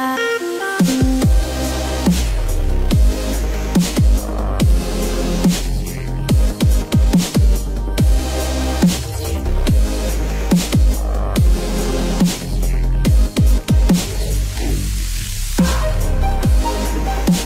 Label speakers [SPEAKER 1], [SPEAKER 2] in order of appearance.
[SPEAKER 1] Uh...